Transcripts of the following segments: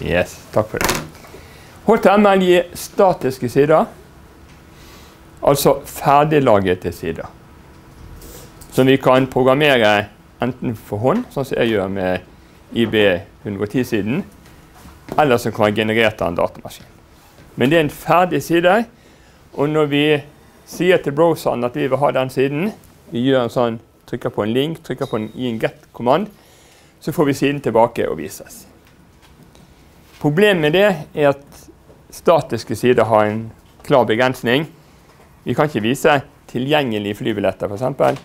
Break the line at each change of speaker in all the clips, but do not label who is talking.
Yes, takk for det. HTML gir statiske sider, altså ferdiglagete sider. Som vi kan programmere enten for hånd, sånn som jeg gjør med IB 110-siden, eller som kan være generert av en datamaskin. Men det er en ferdig side, og når vi sier til browseren at vi vil ha den siden, vi gjør en sånn, trykker på en link, trykker på en, i en get-kommand, så får vi siden tilbake og vises. Problemet med det er at statiske sider har en klar begrensning. Vi kan ikke vise tilgjengelige flybilletter, f.eks. For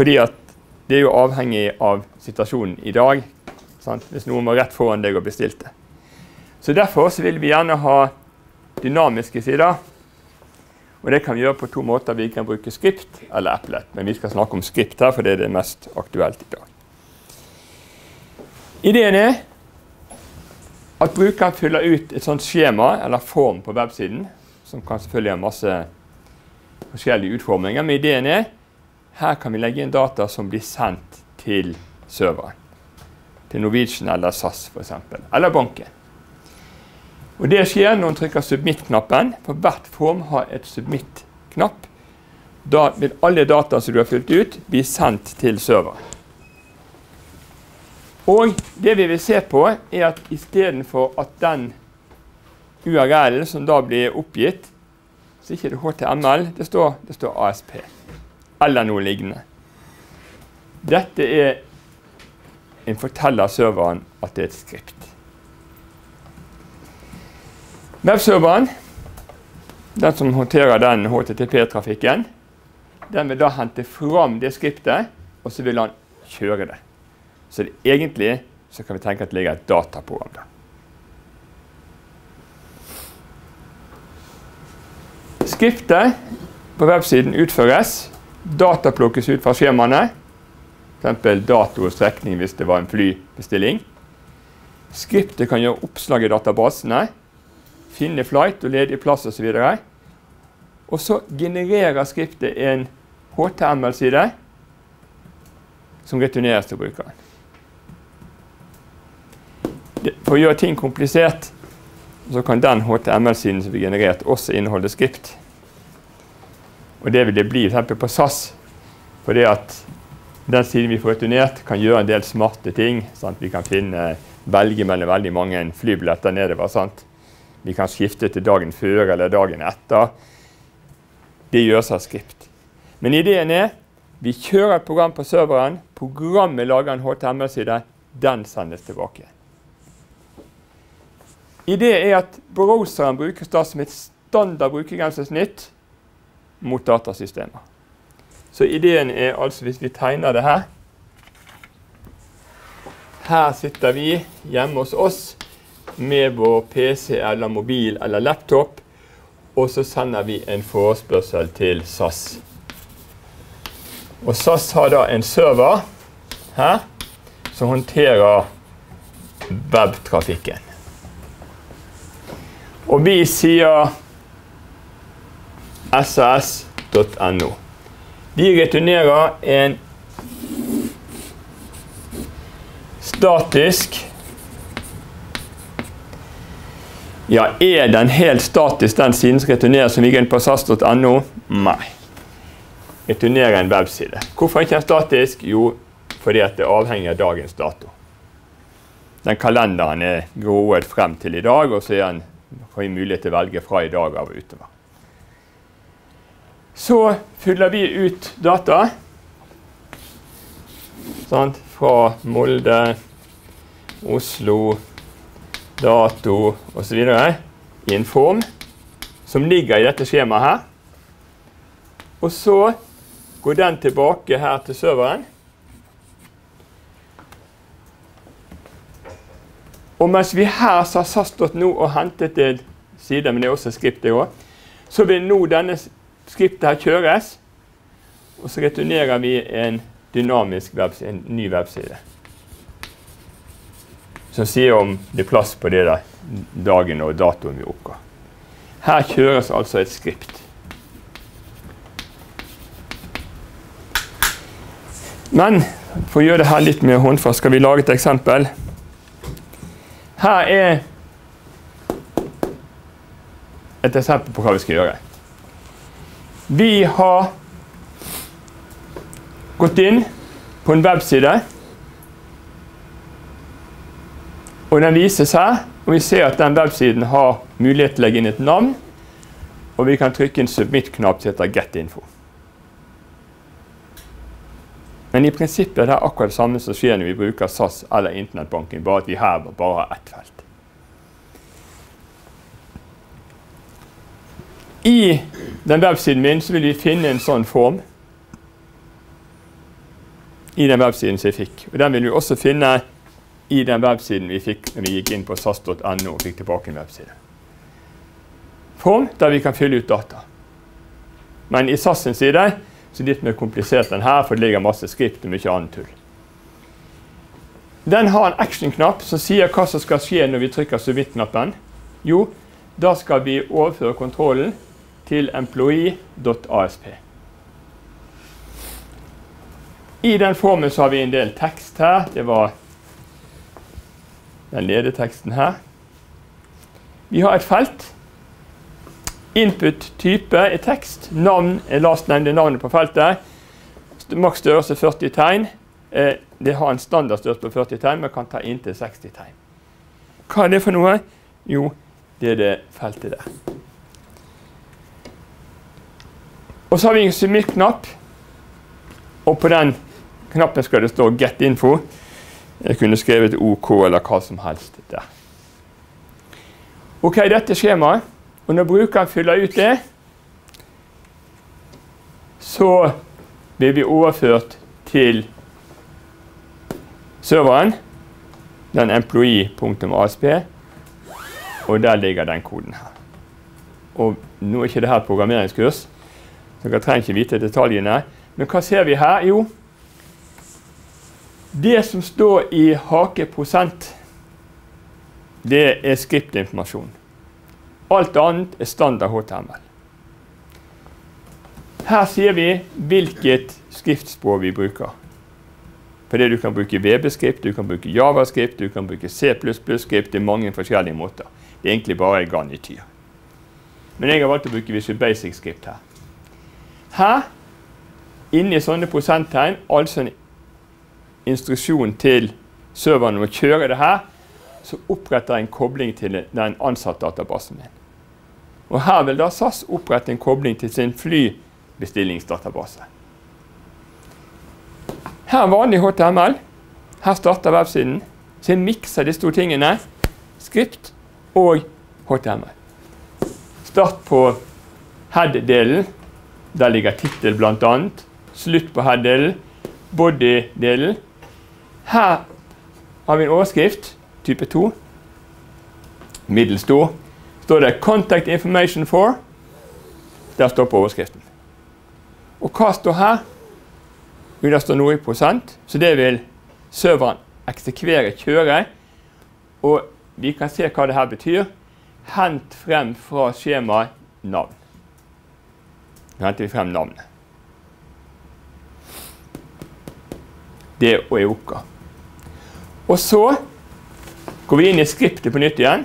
Fordi at det er jo avhengig av situasjonen i dag. Sant? Hvis noen var rett foran deg og bestilte. Så Derfor så vil vi gjerne ha dynamiske sider. Og Det kan vi gjøre på to måter. Vi kan bruke Script eller Applet. Men vi skal snakke om Script her, for det er det mest aktuelt i dag. Ideen er at brukeren fyller ut et sånt skjema eller form på websiden, som kan selvfølgelig ha masse forskjellige utforminger. Men ideen er her kan vi legge inn data som blir sendt til serveren. Til Norwegian eller SAS f.eks. Eller banken. Og Det skjer når man trykker submit-knappen. For hvert form har et submit-knapp. Da vil alle data som du har fylt ut, bli sendt til serveren. Og det vi vil se på, er at istedenfor at den URL-en som da blir oppgitt, så ikke det HTML, det står, det står ASP. Eller noe lignende. Dette er en forteller serveren at det er et skript. Webserveren, den som håndterer den HTTP-trafikken, den vil da hente fram det skriptet, og så vil han kjøre det. Så egentlig så kan vi tenke at det ligger et dataprogram der. Skriptet på websiden utføres. Data plukkes ut fra skjemaene. F.eks. dato og strekning hvis det var en flybestilling. Skriptet kan gjøre oppslag i databasene finne flight og ledig plass osv. Og, og så genererer skriptet en HTML-side som returneres til brukeren. For å gjøre ting komplisert så kan den HTML-siden som blir generert, også inneholde skript. Og det vil det bli f.eks. på SAS. Fordi at den siden vi får returnert, kan gjøre en del smarte ting. Sant? Vi kan finne, velge mellom veldig mange flybilletter nedover. Sant? Vi kan skifte til dagen før eller dagen etter. Det gjøres av skript. Men ideen er vi kjører et program på serveren. Programmet lager en HTML-side. Den sendes tilbake. Ideen er at browseren brukes da som et standard brukergrensesnitt mot datasystemer. Så ideen er altså, hvis vi tegner det her Her sitter vi hjemme hos oss med vår PC eller mobil eller laptop, og så sender vi en forespørsel til SAS. Og SAS har da en server her som håndterer webtrafikken. Og vi sier sas.no. De returnerer en statisk Ja, er den helt statisk, den siden som returnerer som ligger på sas.no? Nei. Returnerer en webside. Hvorfor ikke den statisk? Jo, fordi at det avhenger av dagens dato. Den kalenderen er groet frem til i dag, og så er den, har vi mulighet til å velge fra i dag av og utover. Så fyller vi ut data. sant? fra Molde, Oslo, dato osv. i en form som ligger i dette skjemaet her. Og så går den tilbake her til serveren. Og mens vi her har SAS.no og hentet en side, men det er også skript det òg, så vil nå denne skriptet her kjøres, og så returnerer vi en dynamisk webside, en ny webside som sier om det er plass på det der dagen og datoen vi oppga. Her kjøres altså et skript. Men for å gjøre det her litt mer håndfast, skal vi lage et eksempel. Her er et eksempel på hva vi skal gjøre. Vi har gått inn på en webside. Og den vises her. Og vi ser at den websiden har mulighet til å legge inn et navn. Og vi kan trykke en submit-knapp som heter 'Get info'. Men i prinsippet er det akkurat det samme som skjer når vi bruker SAS eller internettbanken, bare at vi her bare har ett felt. I den websiden min så vil vi finne en sånn form. I den websiden som jeg fikk. Og Den vil vi også finne i den websiden vi fikk når vi gikk inn på sas.no og fikk tilbake en webside. Form der vi kan fylle ut data. Men i SAS sin side så litt mer komplisert enn her, for det ligger masse skript og mye annet tull. Den har en action-knapp som sier hva som skal skje når vi trykker submit-knappen. Jo, da skal vi overføre kontrollen til employee.asp. I den formen har vi en del tekst her. Det var den ledeteksten her. Vi har et felt. Input type er tekst. Navn er last nevnte navnet på feltet. Maks størrelse 40 tegn. Eh, det har en standardstørrelse på 40 tegn, men kan ta inntil 60 tegn. Hva er det for noe? Jo, det er det feltet der. Og så har vi en submit-knapp. Og på den knappen skal det stå 'Get info'. Jeg kunne skrevet OK eller hva som helst der. Ok, dette skjemaet. Og når brukeren fyller ut det, så blir vi overført til serveren, den employee.asp, og der ligger den koden her. Og nå er ikke dette et programmeringskurs, så dere trenger ikke vite detaljene. Men hva ser vi her? Jo, det som står i hake prosent, det er skriptinformasjon. Alt annet er standard HTML. Her sier vi hvilket skriftspråk vi bruker. Fordi du kan bruke VB-skript, du kan bruke Javascript, du kan bruke C++-skript. Det er mange forskjellige måter. Det er egentlig bare garnityr. Men jeg har valgt å bruke Visual Basic-skript her. Her, inni sånne prosenttegn, altså en instruksjon til serveren om å kjøre det her, så oppretter jeg en kobling til den ansatte databasen min. Og Her vil da SAS opprette en kobling til sin flybestillingsdatabase. Her er vanlig HTML. Her starter websiden. Så jeg mikser disse to tingene. Skript og HTML. Start på head-delen. Der ligger tittel bl.a. Slutt på head-delen. Body-delen. Her har vi en overskrift, type 2. Middels stor. Står det 'Contact information for'. Der står på overskriften. Og hva står her? Jo, det står noe i prosent, så det vil serveren eksekvere, kjøre. Og vi kan se hva det her betyr. Hent frem fra skjemaet navn. Nå henter vi frem navnet. Det er oppgave. Og så går vi inn i skriptet på nytt igjen.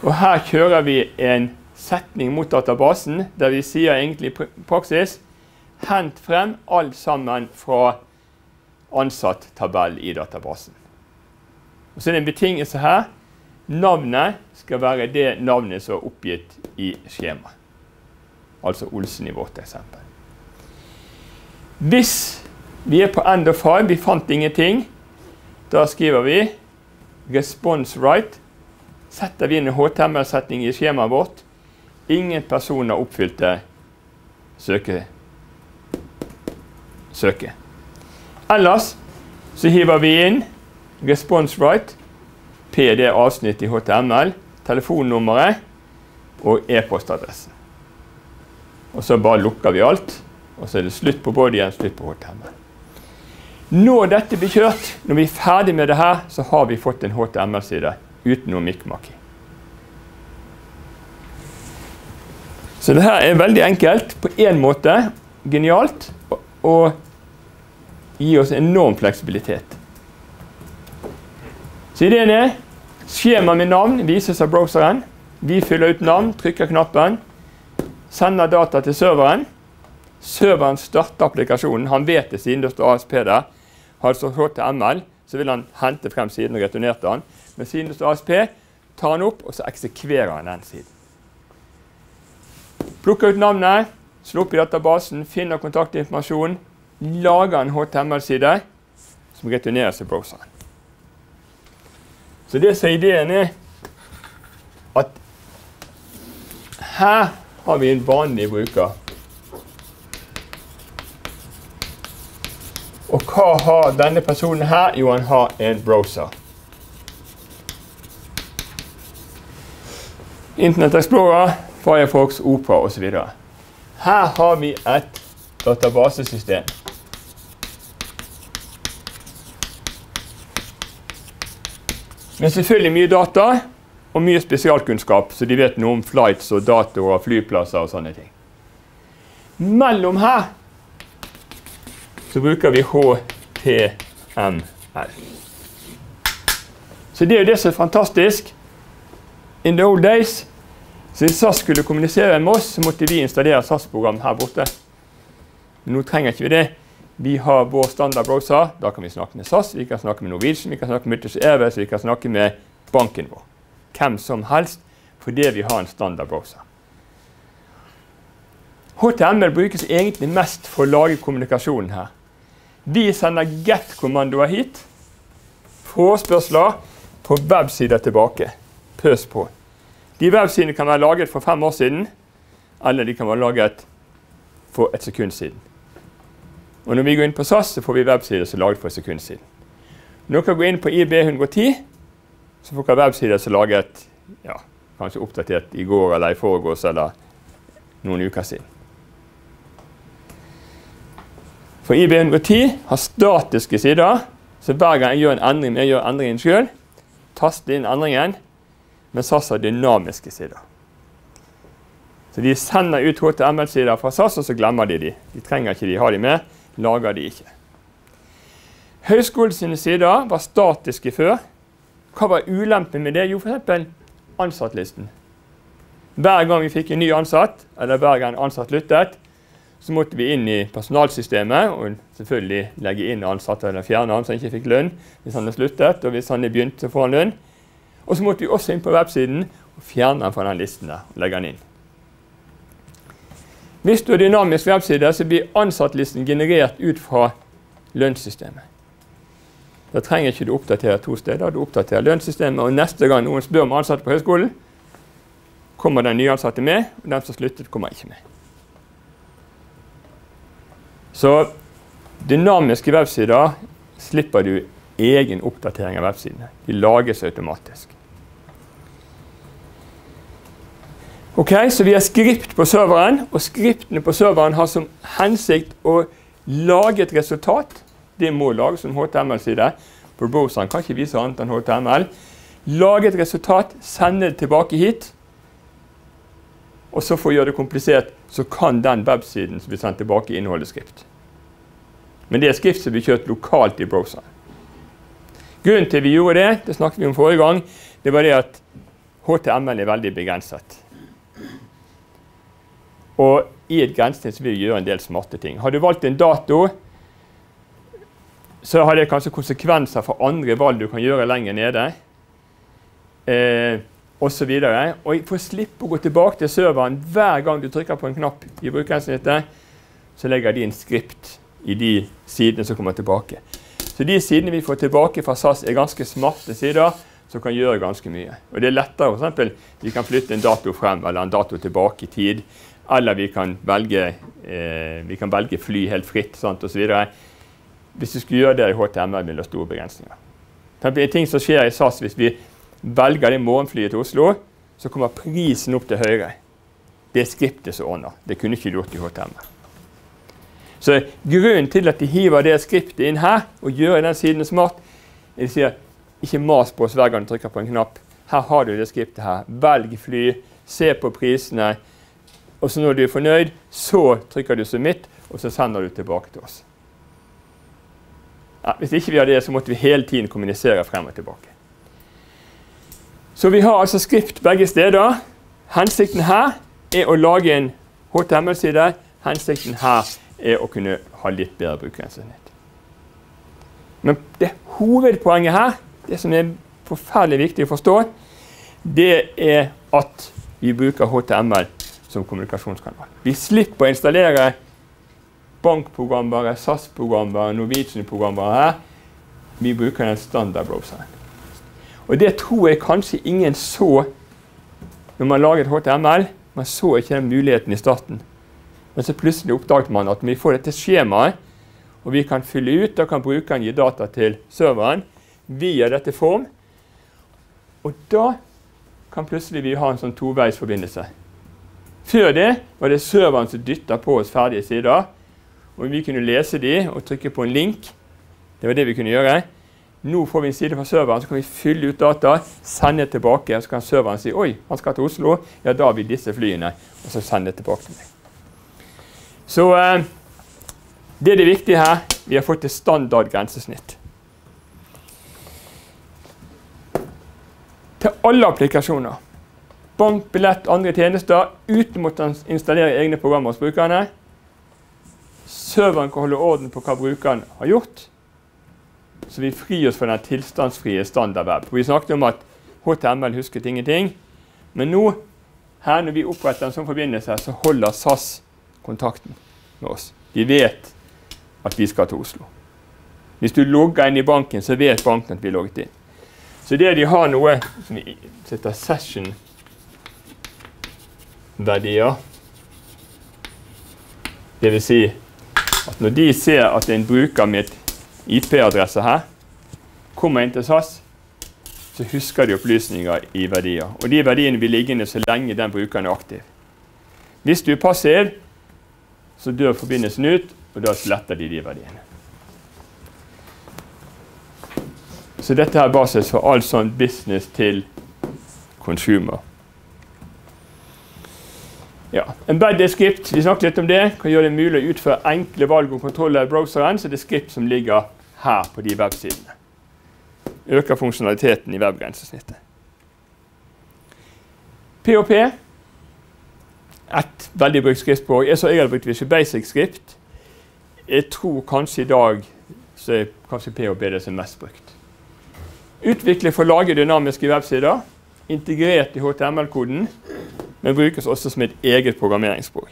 Og her kjører vi en setning mot databasen der vi sier egentlig i praksis hent frem alt sammen fra ansatt tabell i databasen. Og så er det en betingelse her. Navnet skal være det navnet som er oppgitt i skjemaet. Altså Olsen i vårt eksempel. Hvis vi er på end of file, vi fant ingenting, da skriver vi response right. Setter vi inn en HTML-setning i skjemaet vårt. Ingen personer oppfylte søke. søke. Ellers så hiver vi inn response right, PD avsnitt i HTML, telefonnummeret og e-postadressen. Og så bare lukker vi alt, og så er det slutt på bodyen, slutt på HTML. Når dette blir kjørt, når vi er ferdig med det her, så har vi fått en HTML-side uten noe mikk-makk i. Så det her er veldig enkelt. På én måte genialt. Og, gir oss enorm fleksibilitet. Så ideen er Skjema med navn vises av browseren. Vi fyller ut navn, trykker knappen, sender data til serveren. Serveren starter applikasjonen. Han vet det siden det står ASP der. Har det stått HTML, så vil han hente frem siden og returnerte den. Siden det står ASP, tar han opp, og så eksekverer han den siden. Plukker ut navnet, slår opp i databasen, finner kontaktinformasjon, lager en HTML-side som returneres til browseren. Så det som er ideen, er at her har vi en vanlig bruker. Og hva har denne personen her? Jo, han har en browser. Internett Explorer, Firefox, Opera osv. Her har vi et databasesystem. Men selvfølgelig mye data og mye spesialkunnskap, så de vet noe om flights og datoer og flyplasser og sånne ting. Mellom her så bruker vi HTML. Så det er jo det som er fantastisk. In the old days, så hvis SAS skulle kommunisere med oss, så måtte vi installere SAS-program her borte. Men nå trenger ikke vi det. Vi har vår standard browser. Da kan vi snakke med SAS, vi kan snakke med Norwegian, vi kan snakke med British Airways, vi kan snakke med banken vår. Hvem som helst, fordi vi har en standard browser. HTML brukes egentlig mest for å lage kommunikasjonen her. Vi sender get-kommandoer hit. Forespørsler på websider tilbake. Pøs på. De websidene kan være laget for fem år siden, eller de kan være laget for et sekund siden. Og Når vi går inn på SAS, så får vi websider som er laget for et sekund siden. Når dere går inn på IB110, så får dere websider som er laget ja, kanskje oppdatert i går eller i forgårs eller noen uker siden. For IB110 har statiske sider, så hver gang jeg gjør en endring, jeg gjør endringen sjøl, taster inn endringen, men SAS har dynamiske sider. Så de sender ut HTML-sider fra SAS, og så glemmer de de. De trenger ikke de har de med, lager de ikke. Høyskolens sider var statiske før. Hva var ulempen med det? Jo, f.eks. ansattlisten. Hver gang vi fikk en ny ansatt, eller hver gang en ansatt lyttet, så måtte vi inn i personalsystemet og selvfølgelig legge inn ansatte eller fjerne han som ikke fikk lønn hvis han hadde sluttet, og hvis han hadde begynt, så får han lønn. Og så måtte vi også inn på websiden og fjerne den fra den listen der og legge den inn. Hvis du har dynamisk webside, så blir ansattlisten generert ut fra lønnssystemet. Da trenger ikke du oppdatere to steder. Du oppdaterer lønnssystemet, og neste gang noen spør om ansatte på høyskolen, kommer den nyansatte med, og den som sluttet, kommer ikke med. Så dynamiske websider slipper du egen oppdatering av websidene. De lages automatisk. Ok, Så vi har skript på serveren, og skriptene på serveren har som hensikt å lage et resultat. Det må lages som HTML-side. For browseren kan ikke vise annet enn HTML. Lage et resultat, sende det tilbake hit. Og så for å gjøre det komplisert, så kan den websiden som blir sendt tilbake, inneholde skrift. Men det er skrift som blir kjørt lokalt i browseren. Grunnen til vi gjorde det, det snakket vi om forrige gang, det var det at HTML er veldig begrenset. Og i et grensesnitt vil vi gjøre en del smarte ting. Har du valgt en dato, så har det kanskje konsekvenser for andre valg du kan gjøre lenger nede. Eh, og så videre. Og for å slippe å gå tilbake til serveren hver gang du trykker på en knapp i brukergrensesnittet, så legger de en skript i de sidene som kommer tilbake. Så de sidene vi får tilbake fra SAS, er ganske smarte sider som kan gjøre ganske mye. Og det er lettere f.eks. vi kan flytte en dato frem eller en dato tilbake i tid. Eller vi kan velge, eh, vi kan velge fly helt fritt sant, osv. Hvis vi skulle gjøre det i HTML, vil det store begrensninger. En ting som skjer i SAS hvis vi velger det morgenflyet til Oslo, så kommer prisen opp til høyre. Det er skriptet som ordner. Det kunne ikke gjort i HTML. Så grunnen til at de hiver det skriptet inn her og gjør den siden smart, er de sier ikke mas på oss hver gang du trykker på en knapp. Her har du det skriptet her. Velg fly, se på prisene. Og så når du er fornøyd, så trykker du 'submit', og så sender du tilbake til oss. Ja, hvis ikke vi hadde det, så måtte vi hele tiden kommunisere frem og tilbake. Så vi har altså skript begge steder. Hensikten her er å lage en HTML-side. Hensikten her er å kunne ha litt bedre brukergrensesnitt. Men det hovedpoenget her, det som er forferdelig viktig å forstå, det er at vi bruker HTML som kommunikasjonskanal. Vi slipper å installere bankprogramvare, SAS-programvare, Norwegian-programvare. Vi bruker den standardbrowseren. Og det tror jeg kanskje ingen så når man laget HTML. Man så ikke den muligheten i starten. Men så plutselig oppdaget man at vi får dette skjemaet, og vi kan fylle ut, da kan brukeren gi data til serveren via dette form. Og da kan plutselig vi ha en sånn toveisforbindelse. Før det var det serveren som dytta på oss ferdige sider. Og vi kunne lese de og trykke på en link. Det var det vi kunne gjøre. Nå får vi en side fra serveren, så kan vi fylle ut data, sende tilbake. og Så kan serveren si oi, han skal til Oslo. Ja, da har vi disse flyene. Og så sende tilbake til meg. Så eh, det er det viktige her. Vi har fått et standard grensesnitt. Til alle applikasjoner. Bank, billett, andre tjenester uten å måtte installere egne programmer hos brukerne. Serveren kan holde orden på hva brukeren har gjort så vi frir oss fra den tilstandsfrie standardweb. Vi snakket om at HTML husket ingenting. Men nå, her når vi oppretter en sånn forbindelse, så holder SAS kontakten med oss. De vet at vi skal til Oslo. Hvis du logger inn i banken, så vet banken at vi logget inn. Så det de har noe som vi setter session-verdier Det vil si at når de ser at en bruker et IP-adresse her. Kommer inn til SAS, så husker de opplysninger i verdier. Og de verdiene blir liggende så lenge den brukeren er aktiv. Hvis du er passiv, så dør forbindelsen ut, og da sletter de de verdiene. Så dette er basis for all sånn business til consumer. Ja, Embedded script, vi snakket litt om det, kan gjøre det mulig å utføre enkle valg og kontroller i browseren, så det er script som ligger her på de websidene. Øker funksjonaliteten i webgrensesnittet. POP, et veldig brukt skriftspråk. Jeg, jeg hadde brukt Visual Basic Script. Jeg tror kanskje i dag så er kanskje POP det som er mest brukt. Utvikle for å lage dynamiske websider, integrert i HTML-koden, men brukes også som et eget programmeringsspråk.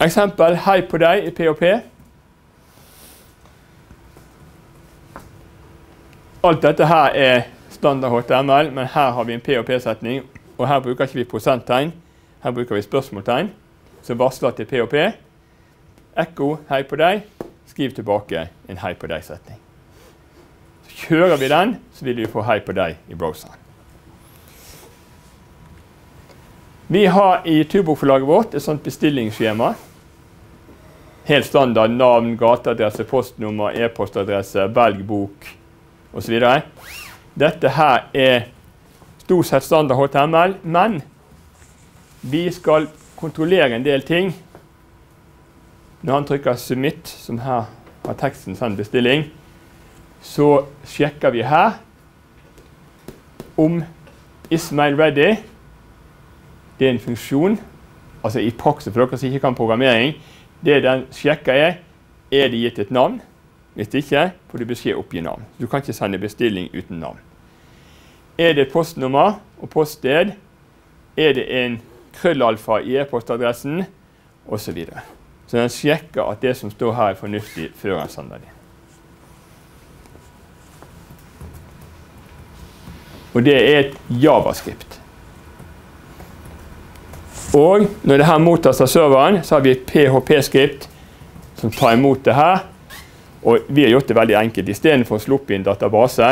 Eksempel 'Hei på deg' i PHP. Alt dette her er standard HTML, men her har vi en PHP-setning. Og her bruker ikke vi prosenttegn, her bruker vi spørsmålstegn, som varsler til PHP. Ekko 'hei på deg', skriv tilbake en 'hei på deg'-setning. Så Kjører vi den, så vil vi få 'hei på deg' i browseren. Vi har i turbokforlaget vårt et sånt bestillingsskjema. Helt standard navn, gateadresse, postnummer, e-postadresse, velg bok osv. Dette her er stort sett standard HTML, men vi skal kontrollere en del ting. Når han trykker 'submit', som her har teksten 'send bestilling, så sjekker vi her om 'Ismail ready'. Det er en funksjon, altså i praksis for dere som ikke kan programmering. Det den sjekker, er er det gitt et navn. Hvis ikke får du beskjed oppgi navn. Du kan ikke sende bestilling uten navn. Er det postnummer og poststed? Er det en krøllalfa i e-postadressen? Osv. Så, videre. så den sjekker at det som står her, er fornuftig før den sender det. Og det er et javascript. Og når det her mottas av serveren, så har vi et PHP-skript som tar imot det her og vi har gjort det veldig enkelt. Istedenfor å slå opp i en database,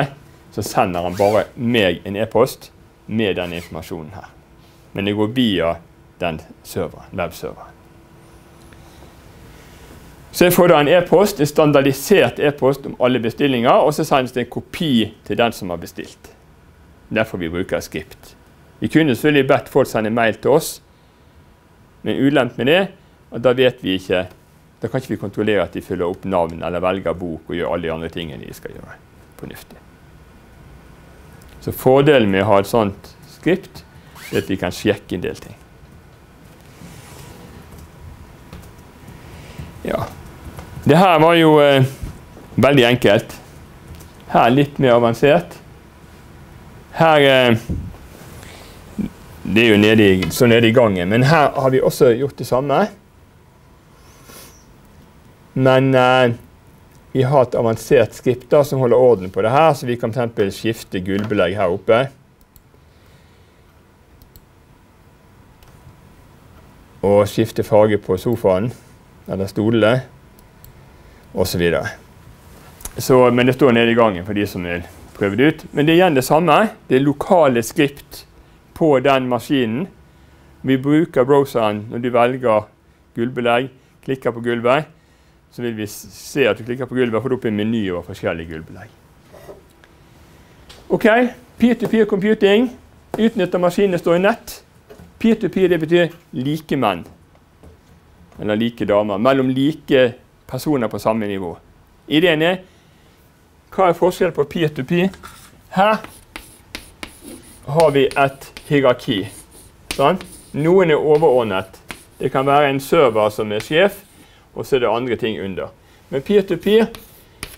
så sender han bare meg en e-post med den informasjonen her. Men det går via den serveren, webserveren. Så jeg får da en e-post, en standardisert e-post om alle bestillinger, og så sendes det en kopi til den som har bestilt. Derfor vi bruker skript. Vi kunne selvfølgelig bedt folk sende mail til oss, men ulempen med det, og da vet vi ikke da kan ikke vi kontrollere at de følger opp navn eller velger bok og gjør alle de andre tingene de skal gjøre. Fornuftig. Så fordelen med å ha et sånt skript er at vi kan sjekke en del ting. Ja. Det her var jo eh, veldig enkelt. Her litt mer avansert. Her eh, Det er jo nede i, så nede i gangen, men her har vi også gjort det samme. Men eh, vi har et avansert skript da, som holder orden på det her, så vi kan f.eks. skifte gulvbelegg her oppe. Og skifte farge på sofaen eller stolene osv. Men det står nede i gangen for de som vil prøve det ut. Men det er igjen det samme. Det er lokale skript på den maskinen. Vi bruker browseren når du velger gulvbelegg, klikker på gulvet. Så vil vi se at du klikker på gulvet og får opp en meny over forskjellige gulvbelegg. Ok, Peer-to-peer computing utnytter maskinene står i nett. Peer-to-peer det betyr like menn. Eller like damer. Mellom like personer på samme nivå. Ideen er hva er forskjellen på peer-to-peer? Her har vi et hierarki. Sånn? Noen er overordnet. Det kan være en server som er sjef, og så er det andre ting under. Men peer-to-peer,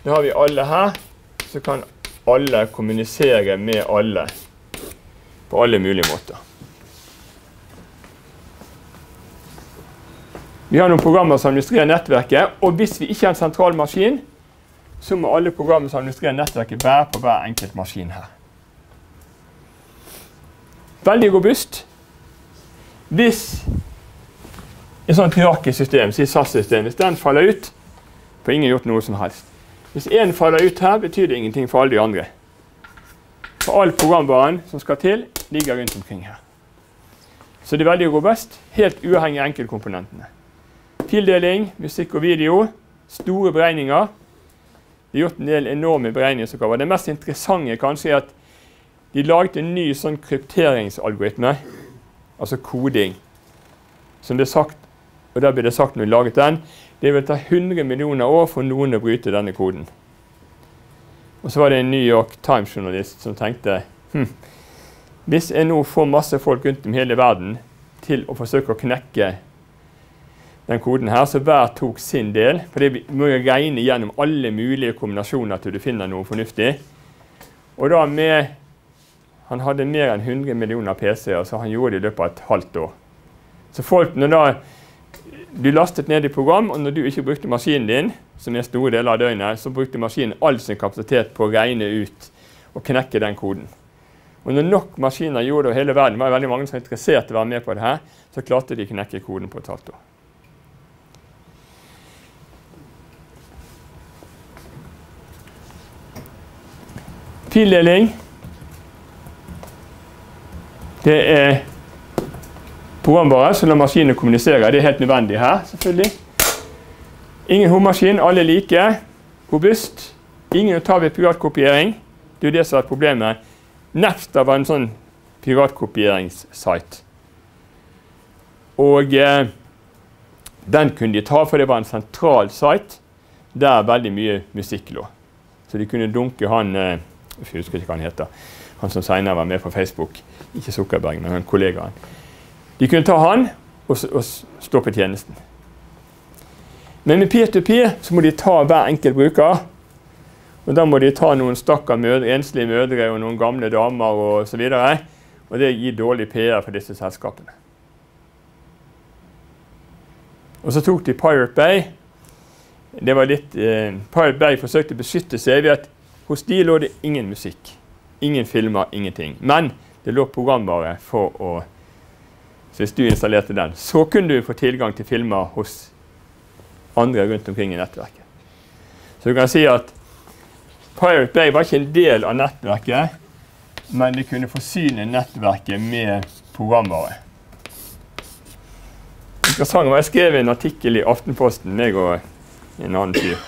det har vi alle her. Så kan alle kommunisere med alle på alle mulige måter. Vi har noen programmer som administrerer nettverket, og hvis vi ikke har en sentral maskin, så må alle programmer som administrerer nettverket, være på hver enkelt maskin her. Veldig robust. Hvis et sånt hierarkisystem, sier SAS-system, hvis den faller ut, får ingen gjort noe som helst. Hvis én faller ut her, betyr det ingenting for alle de andre. For all programvaren som skal til, ligger rundt omkring her. Så det er veldig robust, helt uavhengig av enkeltkomponentene. Tildeling, musikk og video. Store beregninger. Det er gjort en del enorme beregningsoppgaver. Det mest interessante kanskje er at de laget en ny sånn krypteringsalgoritme, altså koding, som det sagt, og der ble det sagt når vi laget den, det vil ta 100 millioner år for noen å bryte denne koden. Og så var det en New York Times-journalist som tenkte hm, hvis jeg nå får masse folk rundt om hele verden til å forsøke å knekke den koden her, så hver tok sin del. For det må jo regne gjennom alle mulige kombinasjoner til du finner noe fornuftig. Og da med Han hadde mer enn 100 millioner PC-er, så han gjorde det i løpet av et halvt år. Så folk, når da du lastet ned i program, og når du ikke brukte maskinen din, som er store deler av døgnet, så brukte maskinen all sin kapasitet på å regne ut og knekke den koden. Og når nok maskiner gjorde det og hele verden, var veldig mange som var interessert i å være med på det her, så klarte de å knekke koden på et halvt år. Tildeling det er programvare som lar maskinene kommunisere. Det er helt nødvendig her, selvfølgelig. Ingen hovedmaskin, alle like. Robust. Ingen å ta ved piratkopiering. Det er jo det som er problemet. Napster var en sånn piratkopieringssite. Og eh, den kunne de ta, for det var en sentral site der veldig mye musikk lå. Så de kunne dunke han eh, jeg husker ikke hva han heter. Han som senere var med på Facebook. Ikke Zuckerberg, men kollegaen. De kunne ta han og, og stoppe tjenesten. Men med peer-to-peer så må de ta hver enkelt bruker. Og Da må de ta noen stakkar mødre, enslige mødre og noen gamle damer. Og, så og det gir dårlig PR for disse selskapene. Og så tok de Pirate Bay. Det var litt, eh, Pirate Bay forsøkte å beskytte seg ved at hos de lå det ingen musikk. Ingen filmer, ingenting. Men det lå programvare for å Så hvis du installerte den, så kunne du få tilgang til filmer hos andre rundt omkring i nettverket. Så du kan si at Pirate Bay var ikke en del av nettverket, men det kunne forsyne nettverket med programvare. Interessant var Jeg skrev en artikkel i Aftenposten meg og en annen fyr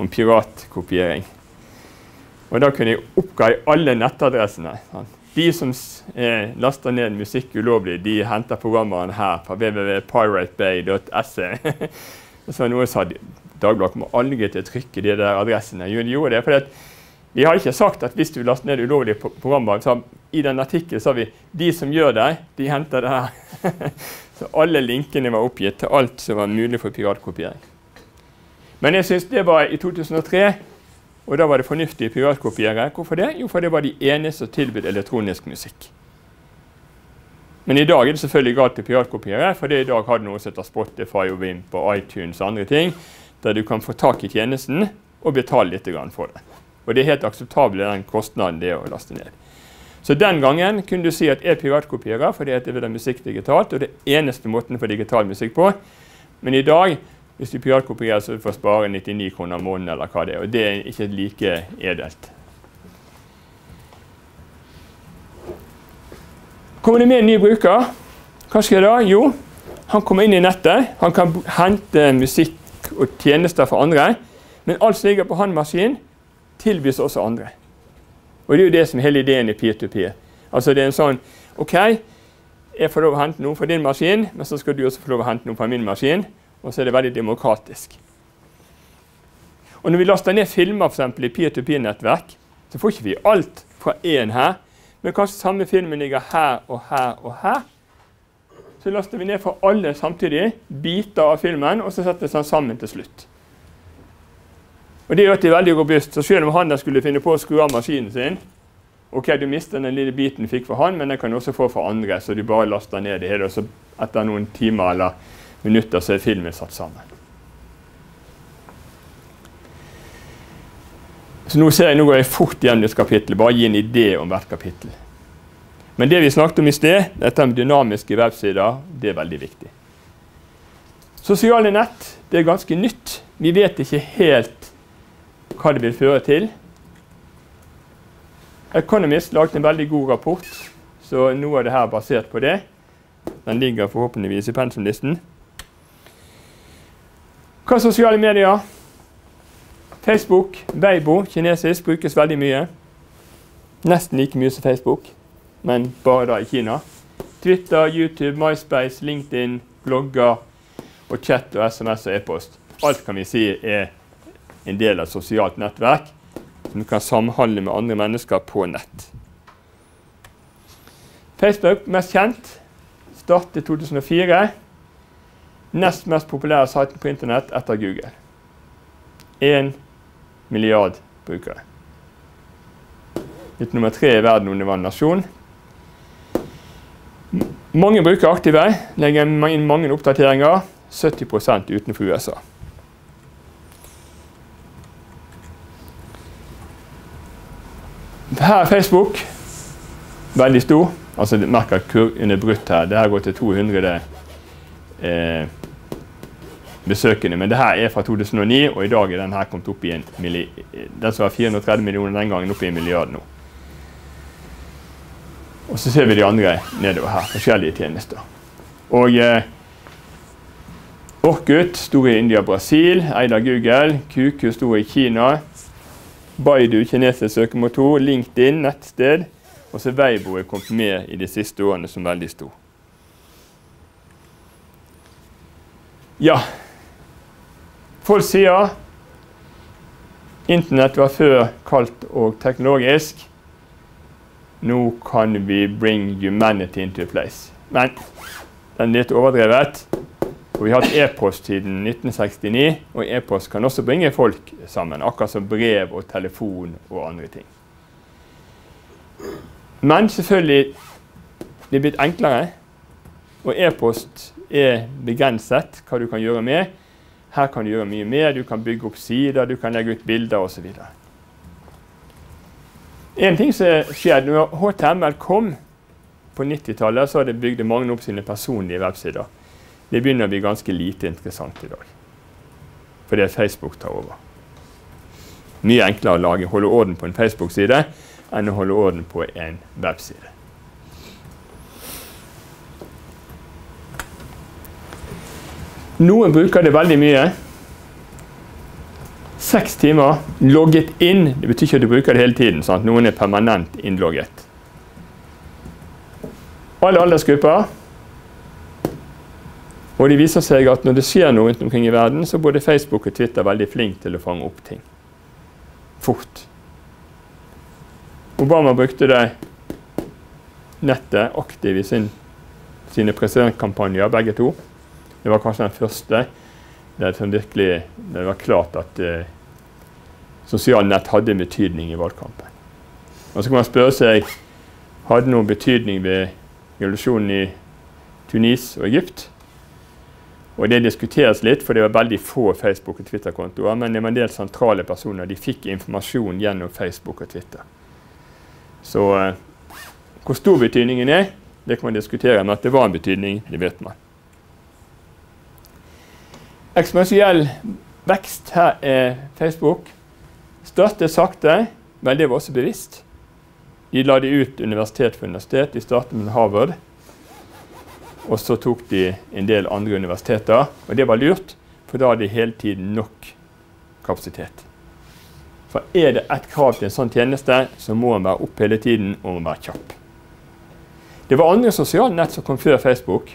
om piratkopiering. Og da kunne jeg oppga alle nettadressene. De som eh, laster ned musikk ulovlig, de henter programmeren her på www.piratebay.se. så noen sa Dagbladet kommer aldri til å trykke de der adressene. Jo, de gjorde det fordi Vi har ikke sagt at hvis du laster ned ulovlige programmer så I den artikkelen sa vi de som gjør det, de henter det her. så alle linkene var oppgitt til alt som var mulig for piratkopiering. Men jeg syns det var i 2003, og da var det fornuftige piratkopiere. Hvorfor det? Jo, for det var de eneste som tilbød elektronisk musikk. Men i dag er det selvfølgelig galt til piratkopiere, for i dag har du noe som heter Spotify og Vimp og iTunes og andre ting, der du kan få tak i tjenesten og betale litt for det. Og det er helt akseptabelt den kostnaden det er å laste ned. Så den gangen kunne du si at jeg privatkopierer fordi jeg vil ha musikk digitalt, og det er eneste måten å få digital musikk på. Men i dag, hvis du piratkopierer, så får du spare 99 kroner måneden, eller hva det er. Og det er ikke like edelt. Kommer det med en ny bruker, hva skjer da? Jo, han kommer inn i nettet. Han kan hente musikk og tjenester fra andre. Men alt som ligger på hans maskin, tilbys også andre. Og Det er jo det som hele ideen i P2P. Altså det er en sånn OK, jeg får lov å hente noe fra din maskin, men så skal du også få lov å hente noe fra min maskin. Og så er det veldig demokratisk. Og Når vi laster ned filmer for eksempel, i P2P-nettverk, så får ikke vi alt fra én her. Men kanskje samme filmen ligger her og her og her. Så laster vi ned for alle samtidig, biter av filmen, og så setter vi den sammen til slutt. Og Det gjør at det er veldig robust. Så selv om han der skulle finne på å skru av maskinen sin Ok, du mister den lille biten du fikk fra han, men den kan du også få fra andre. Så du bare laster ned det hele, og så etter noen timer eller minutter så er filmen satt sammen. Så nå ser jeg, nå går jeg fort gjennom dette kapittelet, bare gi en idé om hvert kapittel. Men det vi snakket om i sted, dette med dynamiske websider, det er veldig viktig. Sosiale nett det er ganske nytt. Vi vet ikke helt hva det vil føre til. Economist lagde en veldig god rapport, så noe av det her er basert på det. Den ligger forhåpentligvis i pensumlisten. Hva er sosiale medier? Facebook, Weibo, kinesisk, brukes veldig mye. Nesten like mye som Facebook, men bare da i Kina. Twitter, YouTube, MySpace, LinkedIn, blogger og chat og SMS og e-post. Alt kan vi si er en del av et sosialt nettverk som kan samhandle med andre mennesker på nett. Facebook, mest kjent, startet i 2004. Nest mest populære siten på internett etter Google. Én milliard brukere. Litt nummer tre i verden under vann nasjon. Mange bruker aktive, legger inn mange oppdateringer. 70 prosent utenfor USA. Her er Facebook. Veldig stor. Altså, merker kurven er brutt her. Det her går til 200 eh, besøkende. Men det her er fra 2009, og i dag er den her kommet opp i en. Den som var 430 millioner den gangen, opp i en milliard nå. Og så ser vi de andre nedover her. Forskjellige tjenester. Og eh, Orkut sto i India og Brasil, eid av Google. QQ sto i Kina. Baidu, kinesisk søkemotor, LinkedIn, nettsted. Og så Weibo er kommet med i de siste årene som veldig stor. Ja, folk sier Internett var før kaldt og teknologisk. Nå kan vi bring humanity into place. Men den er litt overdrevet. Og vi har hatt e-post siden 1969, og e-post kan også bringe folk sammen. Akkurat som brev og telefon og andre ting. Men selvfølgelig det er blitt enklere. Og e-post er begrenset hva du kan gjøre med. Her kan du gjøre mye mer. Du kan bygge opp sider, du kan legge ut bilder osv. En ting som skjedde når HTML kom på 90-tallet, så hadde bygde mange opp sine personlige websider det begynner å bli ganske lite interessant i dag. Fordi Facebook tar over. Mye enklere å lage, holde orden på en Facebook-side enn å holde orden på en webside. Noen bruker det veldig mye. Seks timer logget inn. Det betyr ikke at du bruker det hele tiden. Sant? Noen er permanent innlogget. Alle aldersgrupper og det viser seg at når det skjer noe rundt omkring i verden, så er både Facebook og Twitter veldig flinke til å fange opp ting. Fort. Obama brukte det nettet aktivt i sin, sine presidentkampanjer, begge to. Det var kanskje den første der det, virkelig, det var klart at eh, sosiale nett hadde en betydning i valgkampen. Og Så kan man spørre seg hadde noen betydning ved revolusjonen i Tunis og Egypt. Og Det diskuteres litt, for det var veldig få Facebook- og Twitter-kontoer. Men det var en del sentrale personer de fikk informasjon gjennom Facebook og Twitter. Så eh, hvor stor betydningen er, det kan man diskutere. Men at det var en betydning, det vet man. Eksponentiell vekst her er Facebook. Startet sakte, men det var også bevisst. De la det ut universitet for universitet. De startet med Harvard. Og så tok de en del andre universiteter. Og det var lurt, for da hadde de hele tiden nok kapasitet. For er det ett krav til en sånn tjeneste, så må den være opp hele tiden og må være kjapp. Det var andre sosiale nett som kom før Facebook.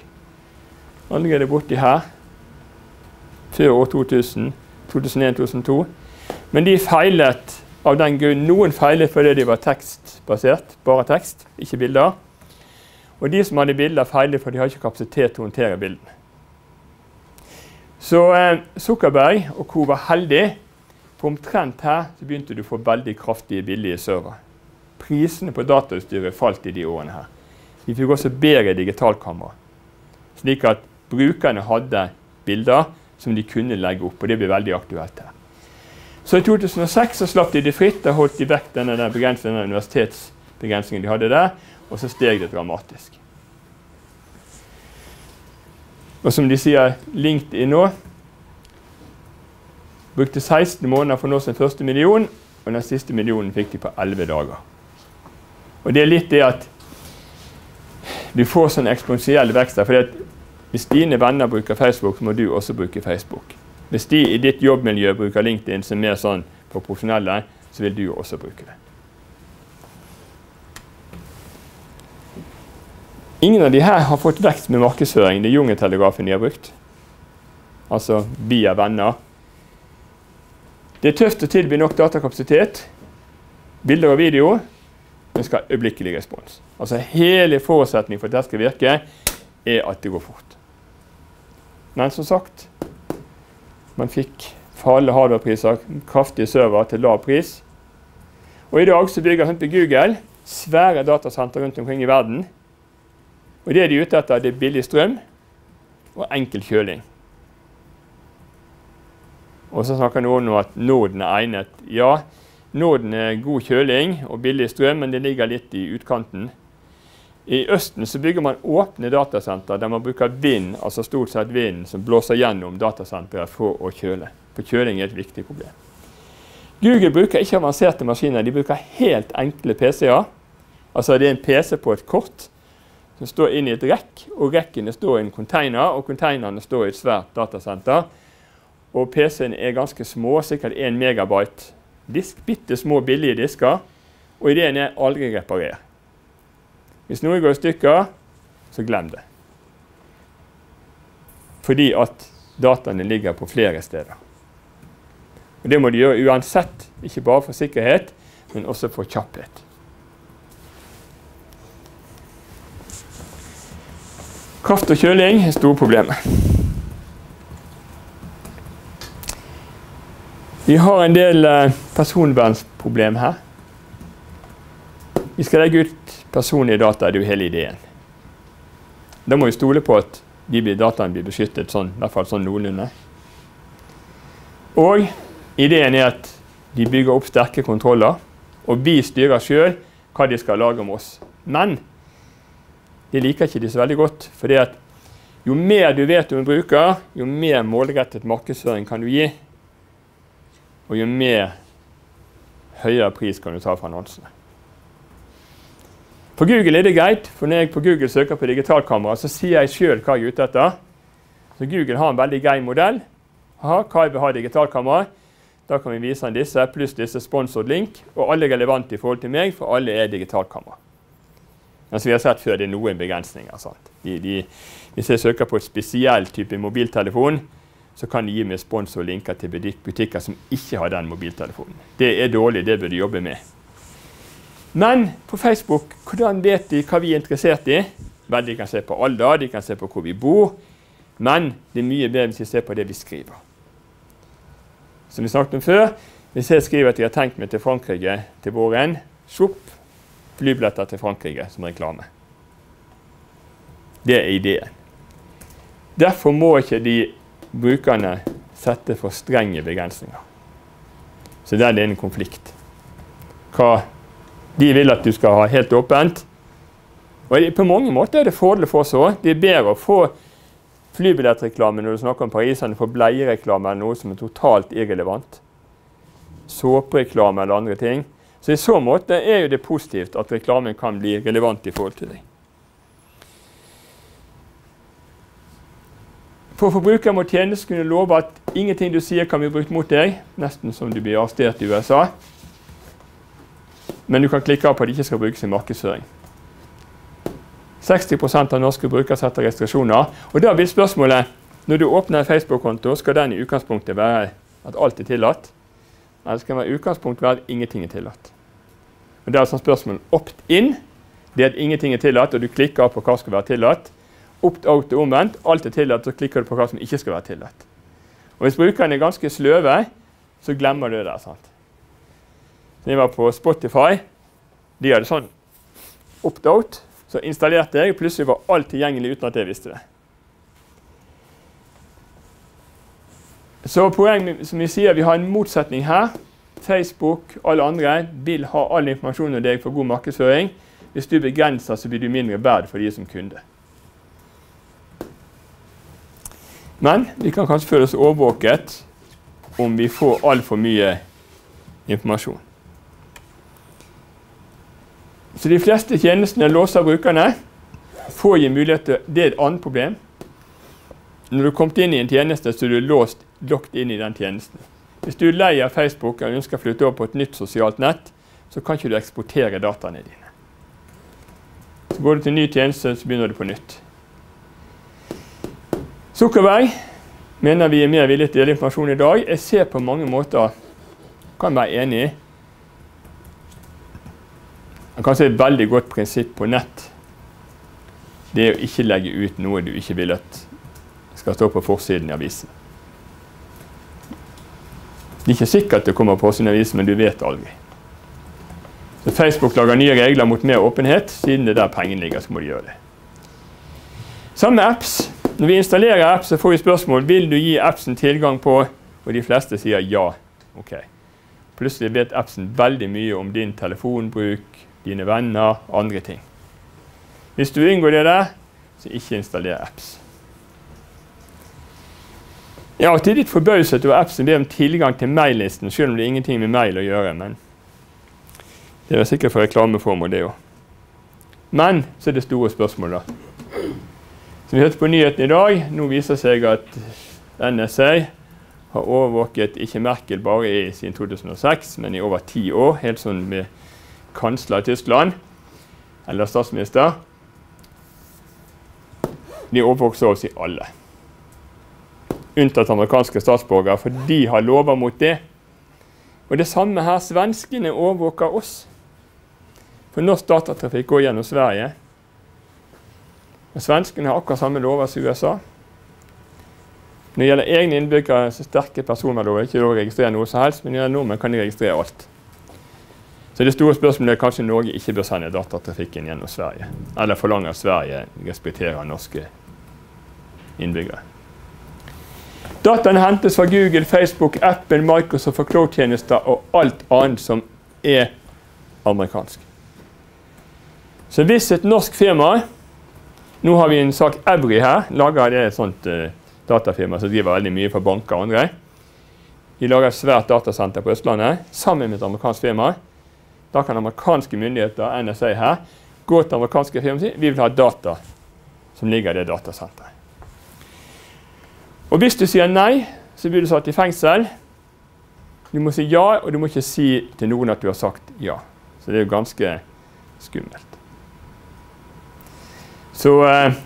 Andre er det borti her. Før år 2000. 2001-2002. Men de feilet av den grunn. Noen feilet fordi de var tekstbasert, bare tekst, ikke bilder. Og de som hadde bilder, feilet fordi de har ikke kapasitet til å håndtere bildene. Så eh, Zuckerberg og co. var heldige. For omtrent her så begynte du å få veldig kraftige, billige servere. Prisene på datautstyret falt i de årene her. Vi fikk også bedre digitalkamera, slik at brukerne hadde bilder som de kunne legge opp. og Det ble veldig aktuelt her. Så i 2006 så slapp de det fritt. Da holdt de vekk denne, denne universitetsbegrensningen de hadde der, og så steg det dramatisk. Og som de sier, LinkedIn nå brukte 16 måneder for å nå sin første million, og den siste millionen fikk de på 11 dager. Og det er litt det at du får sånn eksponentiell vekst der. For hvis dine venner bruker Facebook, så må du også bruke Facebook. Hvis de i ditt jobbmiljø bruker LinkedIn som er mer sånn proporsjonelle, så vil du også bruke det. Ingen av de her har fått vekst med markedsføring. Det er jungeltelegrafen de har brukt. Altså via venner. Det er tøft å tilby nok datakapasitet, bilder og video, men skal øyeblikkelig respons. Altså Hele forutsetningen for at det skal virke, er at det går fort. Men som sagt, man fikk fallende hardwarepriser, kraftige server til lav pris. Og i dag så bygger Google svære datasenter rundt omkring i verden og Det de er ute etter, det er billig strøm og enkel kjøling. Og så snakker noen om at Norden er egnet. Ja, Norden er god kjøling og billig strøm, men det ligger litt i utkanten. I Østen så bygger man åpne datasenter der man bruker vind, altså stort sett vind som blåser gjennom datasenteret for å kjøle. For kjøling er et viktig problem. Google bruker ikke avanserte maskiner, de bruker helt enkle PC-er. Altså det er en PC på et kort som står inn i et rekk, og rekkene står i en container, og containerne står i et svært datasenter. Og PC-ene er ganske små, sikkert 1 megabyte disk. Bitte små, billige disker. Og ideen er aldri reparere. Hvis noe går i stykker, så glem det. Fordi at dataene ligger på flere steder. Og Det må de gjøre uansett, ikke bare for sikkerhet, men også for kjapphet. Kraft og kjøling er store problemer. Vi har en del eh, personvernsproblem her. Vi skal legge ut personlige data, er jo hele ideen. Da må vi stole på at de dataene blir beskyttet sånn, i hvert fall sånn noenlunde. Og ideen er at de bygger opp sterke kontroller, og vi styrer sjøl hva de skal lage om oss. Men de liker ikke de så veldig godt. fordi at jo mer du vet om en bruker, jo mer målrettet markedsføring kan du gi. Og jo mer høyere pris kan du ta for annonsene. På Google er det greit, for når jeg på Google søker på digitalkamera, så sier jeg sjøl hva jeg er ute etter. Så Google har en veldig grei modell. Aha, hva jeg vil ha digitalkamera. Da kan vi vise han disse, pluss disse sponsored link. Og alle er relevante i forhold til meg, for alle er digitalkamera. Som vi har sett før, det er noen begrensninger. De, de, hvis jeg søker på et spesiell type mobiltelefon, så kan de gi meg sponsorlinker til butikker som ikke har den mobiltelefonen. Det er dårlig, det bør de jobbe med. Men på Facebook, hvordan vet de hva vi er interessert i? Vel, De kan se på alder, de kan se på hvor vi bor. Men det er mye bedre hvis de ser på det vi skriver. Som vi snakket om før, hvis jeg skriver at jeg har tenkt meg til Frankrike til våren, svopp, flybilletter til Frankrike som reklame. Det er ideen. Derfor må ikke de brukerne sette for strenge begrensninger. Så der er det en konflikt. Hva de vil at du skal ha helt åpent. Og På mange måter er det fordel for oss òg. Det er bedre å få flybillettreklame når du snakker om Paris, enn å få bleiereklame eller noe som er totalt irrelevant. Såpereklame eller andre ting. Så i så måte er jo det positivt at reklamen kan bli relevant i forhold til deg. For forbruker må tjenesten kunne love at ingenting du sier kan bli brukt mot deg, nesten som du blir arrestert i USA. Men du kan klikke av på at de ikke skal brukes i markedsføring. 60% av norske brukere setter restriksjoner. Og da blir spørsmålet når du åpner en Facebook-konto, skal den i utgangspunktet være at alt er tillatt? Eller skal den i utgangspunktet være at ingenting er tillatt? Og Det er altså spørsmål opt-in. Det at ingenting er tillatt, og du klikker på hva som skal være tillatt opt-out er omvendt. Alt er tillatt, så klikker du på hva som ikke skal være tillatt. Og Hvis brukeren er ganske sløve, så glemmer du det. sant? Så jeg var på Spotify. De hadde sånn opt-out. Så installerte jeg, og plutselig var alt tilgjengelig uten at jeg visste det. Så poenget som vi sier, vi har en motsetning her. Facebook alle andre vil ha all informasjon om deg for god markedsføring. Hvis du begrenser, så blir du mindre verd for de som kunde. Men vi kan kanskje føle oss overvåket om vi får altfor mye informasjon. Så de fleste tjenestene låser brukerne. Få gir mulighet til Det er et annet problem. Når du er kommet inn i en tjeneste, så er du låst lukket inn i den tjenesten. Hvis du er lei av Facebook og ønsker å flytte over på et nytt sosialt nett, så kan ikke du eksportere dataene dine. Så går du til en ny tjeneste, så begynner du på nytt. Sukkerberg mener vi er mer villig til å dele informasjon i dag. Jeg ser på mange måter kan være enig i. Kanskje et veldig godt prinsipp på nett det er å ikke legge ut noe du ikke vil at skal stå på forsiden i avisen. Det er ikke sikkert det kommer på forsiden i avisen, men du vet aldri. Så Facebook lager nye regler mot mer åpenhet. Siden det er der pengene ligger, så må de gjøre det. Samme apps. Når vi installerer apps, så får vi spørsmål vil du gi appsen tilgang på, og de fleste sier ja. Ok. Plutselig vet appsen veldig mye om din telefonbruk, dine venner, andre ting. Hvis du unngår det der, så ikke installer apps. Jeg er alltid litt forbauset over appsen ber om tilgang til maillisten, selv om det er ingenting med mail å gjøre. men Det er sikkert for reklameformål, det òg. Men så er det store spørsmålet, da. Som vi hørte på nyhetene i dag, nå viser det seg at NSA har overvåket ikke Merkel bare i siden 2006, men i over ti år. Helt sånn med kansler i Tyskland, eller statsminister. De overvokser oss i alle. Unntatt amerikanske statsborgere, for de har lover mot det. Og det samme her. Svenskene overvåker oss. For norsk datatrafikk går gjennom Sverige. Og svenskene har akkurat samme lover som USA. Når det gjelder egne innbyggere, så sterke personvernlover ikke lov å registrere noe som helst, men når det gjelder nordmenn kan de registrere alt. Så det store spørsmålet er kanskje Norge ikke bør sende datatrafikken gjennom Sverige. Eller forlanger Sverige respekterer norske innbyggere. Dataene hentes fra Google, Facebook, Apple, Microsoft og Cloud-tjenester og alt annet som er amerikansk. Så hvis et norsk firma nå har vi en sak Evry her. Lager det et sånt uh, datafirma som driver veldig mye for banker og andre. De lager et svært datasenter på Østlandet sammen med et amerikansk firma. Da kan amerikanske myndigheter, NSA her, gå til amerikanske firmaer og si vi vil ha data som ligger i det datasenteret. Og Hvis du sier nei, så blir du satt i fengsel. Du må si ja, og du må ikke si til noen at du har sagt ja. Så det er jo ganske skummelt. Så eh,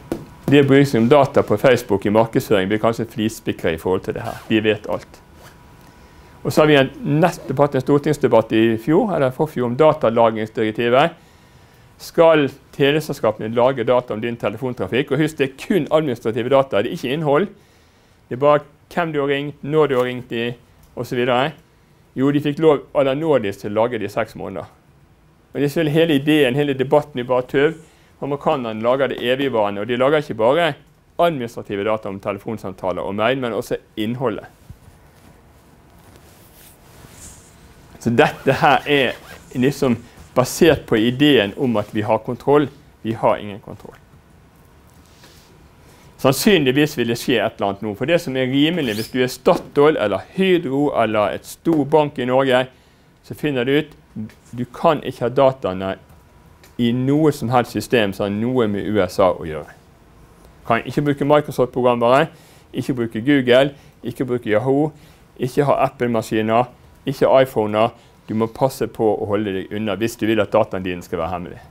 det å bruke data på Facebook i markedsføring blir kanskje flispikkere i forhold til det her. Vi vet alt. Og så har vi en nettopp hatt en stortingsdebatt i fjor eller forfjor om datalagringsdirektivet. Skal teleselskapene lage data om din telefontrafikk? Og husk, det er kun administrative data, det er ikke innhold. Det er bare hvem du har ringt, når du har ringt de, osv. Jo, de fikk lov av nådigst til å lage det i seks måneder. Og det er Hele ideen, hele debatten er bare tøv. Amerikanerne lager det evigvarende. Og de lager ikke bare administrative data om telefonsamtaler og mail, men også innholdet. Så dette her er liksom basert på ideen om at vi har kontroll. Vi har ingen kontroll. Sannsynligvis vil det skje et eller annet nå. For det som er rimelig, hvis du er Statoil eller Hydro eller et stor bank i Norge, så finner du ut du kan ikke ha dataene i noe som helst system som har noe med USA å gjøre. Kan ikke bruke Microsoft-programvare, ikke bruke Google, ikke bruke Yahoo, ikke ha Apple-maskiner, ikke iPhoner. Du må passe på å holde deg unna hvis du vil at dataene dine skal være hemmelige.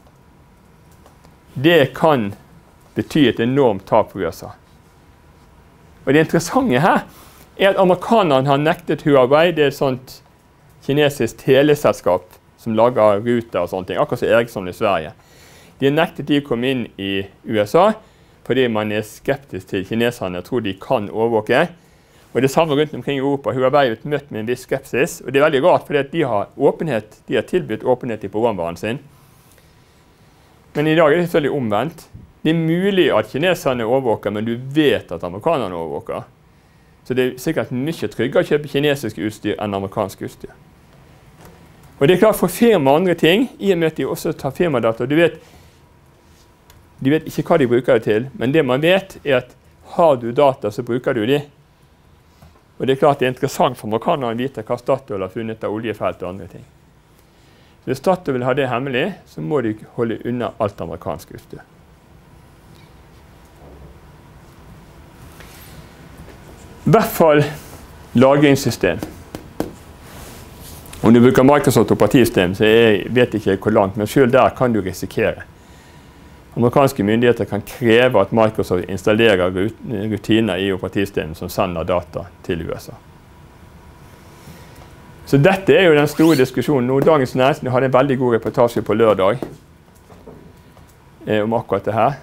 Det kan bety et enormt tap for USA. Og Det interessante her er at amerikanerne har nektet Huawei, det er et sånt kinesisk teleselskap som lager ruter og sånne ting, akkurat som Eriksson i Sverige. De har nektet de å komme inn i USA fordi man er skeptisk til kineserne og tror de kan overvåke. Og Det samme rundt omkring i Europa. Hun har er møtt med en viss skepsis. Og det er veldig rart, fordi de har åpenhet, de har tilbudt åpenhet i programvaren sin. Men i dag er det selvfølgelig omvendt. Det er mulig at kineserne overvåker, men du vet at amerikanerne overvåker. Så det er sikkert mye tryggere å kjøpe kinesisk utstyr enn amerikansk utstyr. Og det er klart For firma og andre ting, i og med at de også tar firmadata du vet, De vet ikke hva de bruker det til, men det man vet, er at har du data, så bruker du de. Og Det er klart det er interessant for amerikanerne å vite hva Statoil har funnet av oljefelt og andre ting. Så Hvis Statoil vil ha det hemmelig, så må de holde unna alt amerikansk utstyr. I hvert fall lagringssystem. Om du bruker Microsoft operativsystem, så jeg vet ikke hvor langt, men selv der kan du risikere. Amerikanske myndigheter kan kreve at Microsoft installerer rutiner i operativsystemet som sender data til USA. Så dette er jo den store diskusjonen nå. Dagens Næringsliv hadde en veldig god reportasje på lørdag eh, om akkurat det her.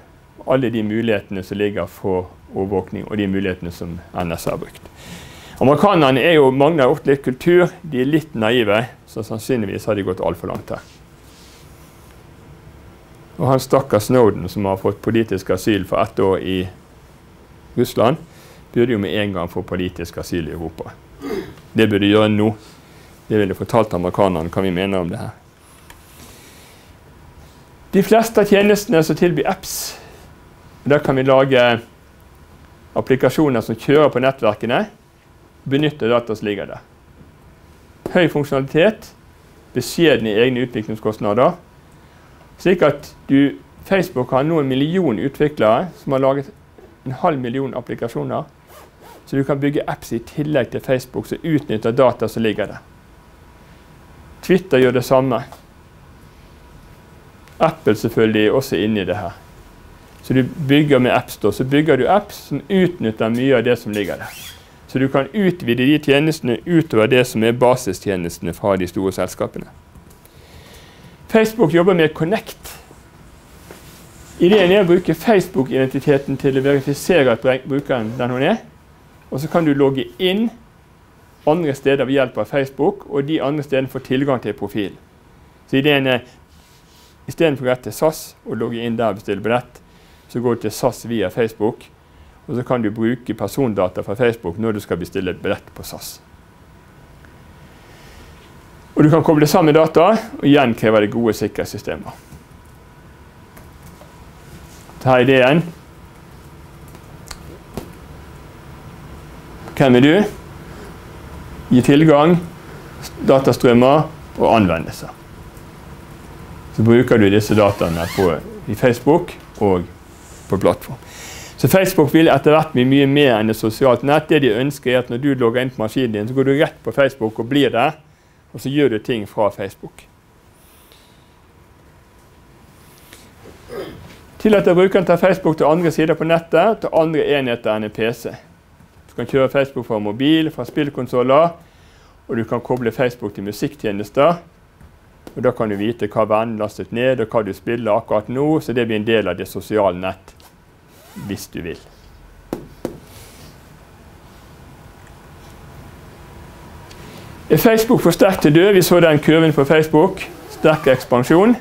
Alle de mulighetene som ligger for overvåkning, og de mulighetene som NS har brukt. Amerikanerne er jo, mangler ofte litt kultur. De er litt naive, så sannsynligvis har de gått altfor langt her. Og han stakkars Snowden, som har fått politisk asyl for ett år i Russland, burde jo med en gang få politisk asyl i Europa. Det burde gjøre nå. Det ville fortalt amerikanerne hva vi mener om det her. De fleste av tjenestene som tilbyr apps, der kan vi lage applikasjoner som kjører på nettverkene, benytter data som ligger der. Høy funksjonalitet, beskjedne egne utviklingskostnader. Slik at du, Facebook har nå en million utviklere som har laget en halv million applikasjoner. Så du kan bygge apps i tillegg til Facebook som utnytter data som ligger der. Twitter gjør det samme. Apple selvfølgelig er også inne i det her. Så du bygger med apps da, så bygger du apps som utnytter mye av det som ligger der. Så du kan utvide de tjenestene utover det som er basistjenestene fra de store selskapene. Facebook jobber med Connect. Ideen er å bruke Facebook-identiteten til å verifisere at brukeren den hun er. Og så kan du logge inn andre steder ved hjelp av Facebook, og de andre stedene får tilgang til profil. Så ideen er istedenfor å gå til SAS og logge inn der og bestille billett, så går du til SAS via Facebook. Og så kan du bruke persondata fra Facebook når du skal bestille et billett på SAS. Og Du kan koble sammen data, og igjen krever det gode sikkerhetssystemer. Dette er ideen. Hvem er du? Gi tilgang, datastrømmer og anvendelser. Så bruker du disse dataene på, i Facebook og på plattform. Så Facebook vil etter hvert bli mye mer enn et sosialt nett. Det de ønsker er at Når du logger inn på maskinen din, så går du rett på Facebook og blir der. Og så gjør du ting fra Facebook. Tillater brukeren ta Facebook til andre sider på nettet, til andre enheter enn en PC. Du kan kjøre Facebook fra mobil, fra spillkonsoller. Og du kan koble Facebook til musikktjenester. Og Da kan du vite hva vennen lastet ned, og hva du spiller akkurat nå. Så det blir en del av det sosiale nett hvis du vil. Facebook for sterkt til død? Vi så den kurven på Facebook. Sterk ekspansjon.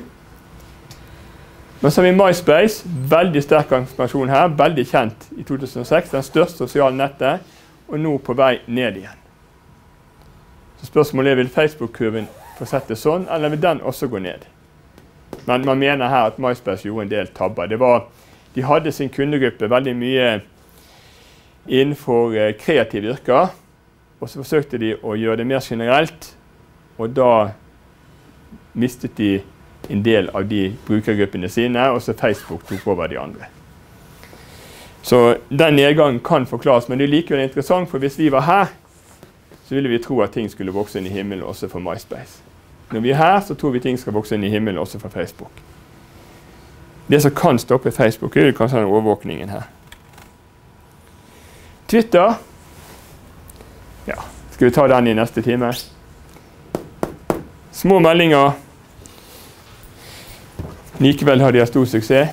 Men så har vi MySpace. Veldig sterk ekspansjon her. Veldig kjent i 2006. Den største sosiale nettet. Og nå på vei ned igjen. Så Spørsmålet er vil Facebook-kurven fortsette sånn, eller vil den også gå ned? Men man mener her at MySpace gjorde en del tabber. Var, de hadde sin kundegruppe veldig mye innenfor eh, kreative yrker. Og så forsøkte de å gjøre det mer generelt, og da mistet de en del av de brukergruppene sine, og så Facebook tok over de andre. Så den nedgangen kan forklares, men det er likevel interessant, for hvis vi var her, så ville vi tro at ting skulle vokse inn i himmelen også for MySpace. Når vi er her, så tror vi ting skal vokse inn i himmelen også for Facebook. Det som kan stoppe Facebook, er kanskje den overvåkningen her. Twitter ja, Skal vi ta den i neste time? Små meldinger. Likevel har de hatt stor suksess.